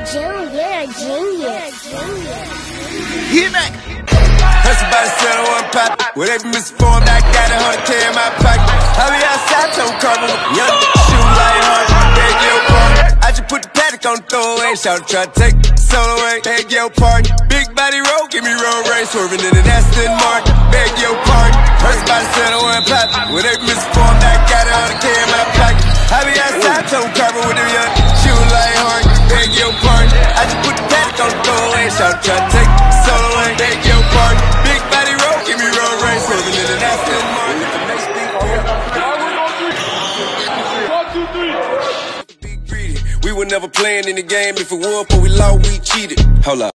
Junior, Junior, Junior. Hit back. Heard somebody said I wasn't pop. Well, they been. I got a hundred K in my pocket. I be outside, don't cover with young shoot like hundred. Beg your pardon. I just put the paddock on the throwaway. Shout try to take solo away. Beg your pardon. Big body roll, give me road race. Swerving in an Aston Martin. Beg your pardon. Heard somebody said I wasn't pop. Well, they been. I Shout try to take solo away. Beg your pardon. Big body roll, give me road race. Swerving in an Aston Martin. With the next big One, two, three. be greedy. We were never playing in the game. If it was, but we lost, we cheated. Hold up.